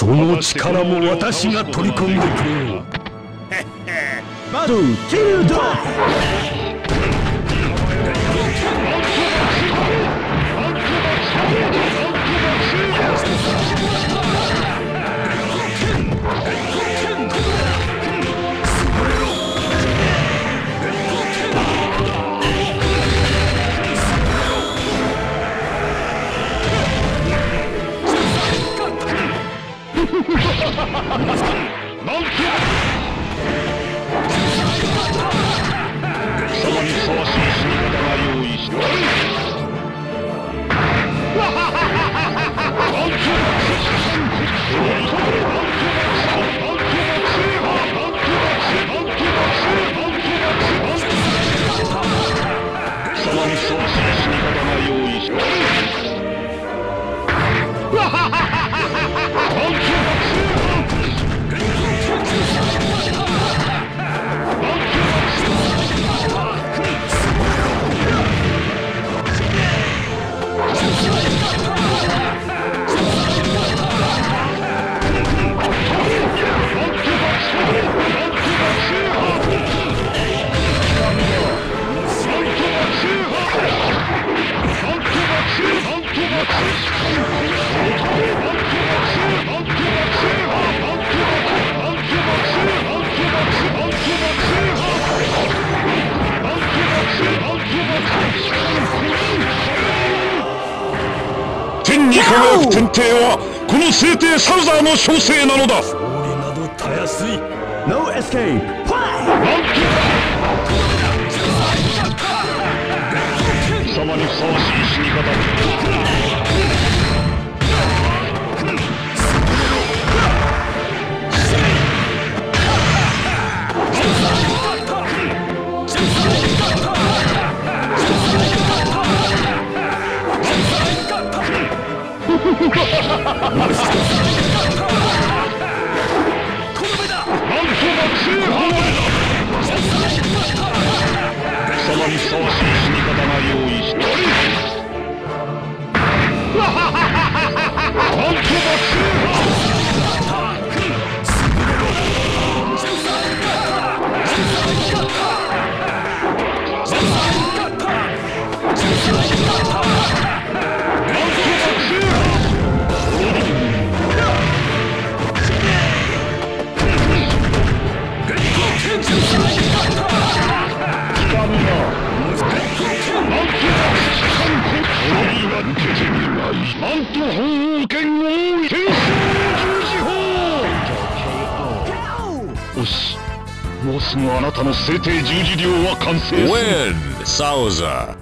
その力も私が取り込んでくれよ。バトルキルダ天に輝く天帝はこの聖帝サウザーの称勢なのだ。勝利などたやすい。No escape! 貴様にふさわしいなんと法王権王位天聖十字法よしもうすぐあなたの聖帝十字領は完成する Win, Sauza.